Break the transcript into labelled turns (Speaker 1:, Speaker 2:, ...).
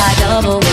Speaker 1: I double